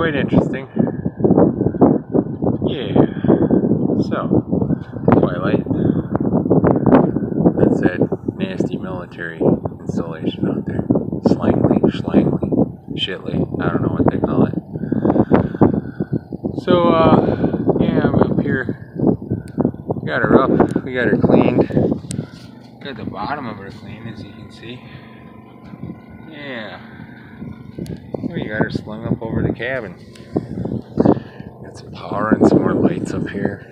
quite interesting. Yeah. So, Twilight. That's that nasty military installation out there. Slangly, Schlangly, Shitley. I don't know what they call it. So, uh, yeah, I'm up here. We got her up. We got her cleaned. Got the bottom of her clean, as you can see. Yeah. We got her slung up over the cabin. Got some power and some more lights up here.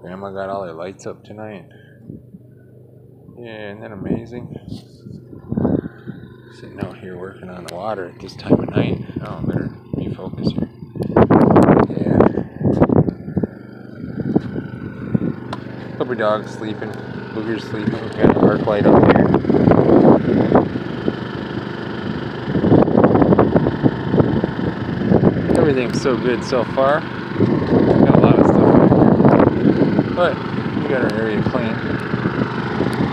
Grandma got all her lights up tonight. Yeah, isn't that amazing? Sitting out here working on the water at this time of night. Oh, better refocus here. Yeah. Puppy dog sleeping. Booger's sleeping. We've got an arc light up here. Everything's so good so far. Got a lot of stuff right here. But we got our area clean.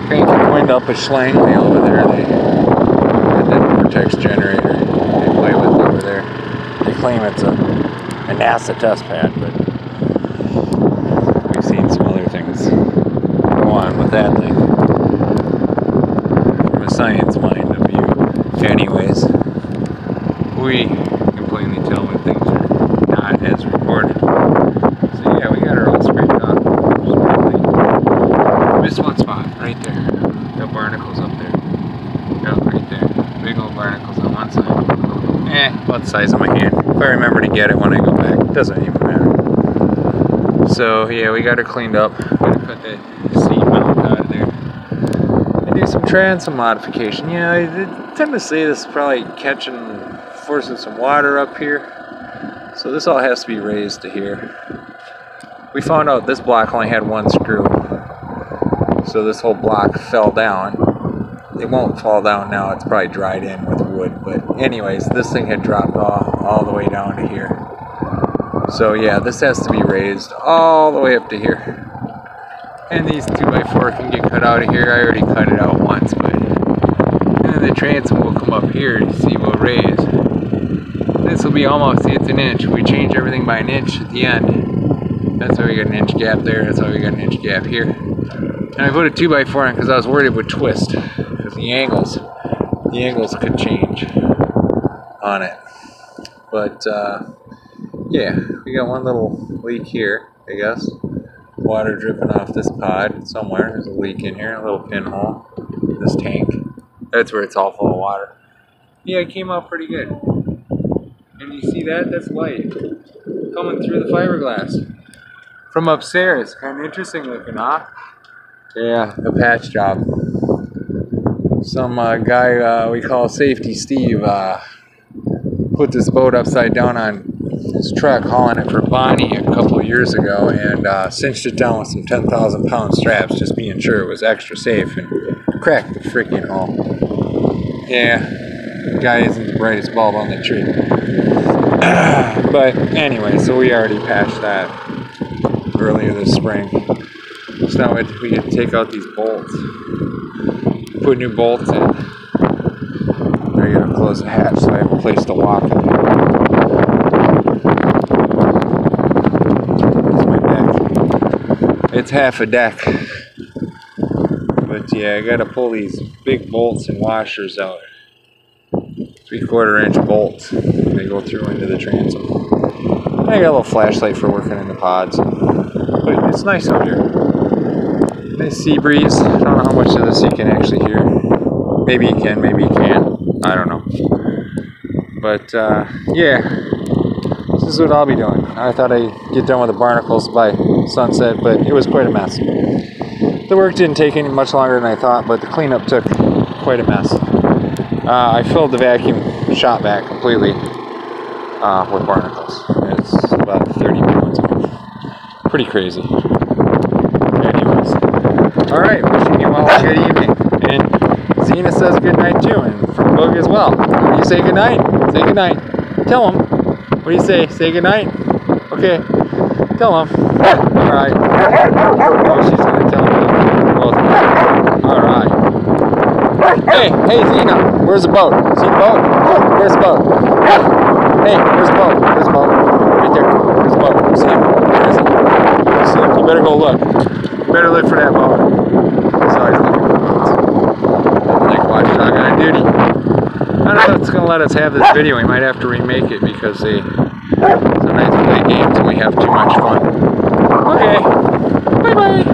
Cranky wind up a Schlangley over there. They got that Vortex generator they play with over there. They claim it's a, a NASA test pad, but we've seen some other things go on with that thing. From a science mind of view. Anyways, we can plainly tell when things are not as reported. So yeah, we got her all scraped off. Just really missed one spot right there. Got barnacles up there. Yep, right there. Big old barnacles on one side. Eh, the size of my hand. If I remember to get it when I go back, it doesn't even matter. So yeah, we got her cleaned up. Gotta cut that seat mount out of there. And do some transom modification. Yeah, I tend to say this is probably catching, forcing some water up here. So this all has to be raised to here. We found out this block only had one screw. So this whole block fell down. It won't fall down now, it's probably dried in with wood. But anyways, this thing had dropped off all the way down to here. So yeah, this has to be raised all the way up to here. And these 2x4 can get cut out of here. I already cut it out once, but and then the transom will come up here to see we'll raise. This will be almost, see it's an inch. We change everything by an inch at the end. That's why we got an inch gap there. That's why we got an inch gap here. And I put a 2x4 in because I was worried it would twist. Because the angles, the angles could change on it. But uh, yeah, we got one little leak here, I guess. Water dripping off this pod somewhere. There's a leak in here, a little pinhole. This tank. That's where it's all full of water. Yeah, it came out pretty good. And you see that? That's light coming through the fiberglass from upstairs. Kind of interesting looking, huh? Yeah, a patch job. Some uh, guy uh, we call Safety Steve uh, put this boat upside down on his truck hauling it for Bonnie a couple years ago and uh, cinched it down with some 10,000 pound straps just being sure it was extra safe and cracked the freaking hull. Yeah, the guy isn't the brightest bulb on the tree. but anyway, so we already patched that earlier this spring. So now we get to take out these bolts, put new bolts in. I gotta close the hatch so I have a place to walk. That's my deck. It's half a deck. But yeah, I gotta pull these big bolts and washers out. Three quarter inch bolts. They go through into the transom. I got a little flashlight for working in the pods. But it's nice out here. Nice sea breeze. I don't know how much of this you can actually hear. Maybe you can, maybe you can't. I don't know. But uh, yeah, this is what I'll be doing. I thought I'd get done with the barnacles by sunset, but it was quite a mess. The work didn't take any much longer than I thought, but the cleanup took quite a mess. Uh, I filled the vacuum shot back completely uh, with barnacles. It's about 30 pounds. Pretty crazy. Anyways. Alright, wishing you all a good evening. And Zena says good night too, and from Boog as well. When you say good night, say good night. Tell him. What do you say? Say good night? Okay. Tell him. Alright. Oh, she's gonna tell him. Both. Alright. Hey, hey Zena, where's the boat? See the boat? Where's the boat? Hey, there's a boat. There's a boat. Right there. There's a boat. See him? Where is he? See him? You better go look better look for that ball. He's always looking for balls. Like Watchdog on duty. I don't know if it's going to let us have this video. We might have to remake it because they sometimes play games and we have too much fun. Okay. Bye-bye.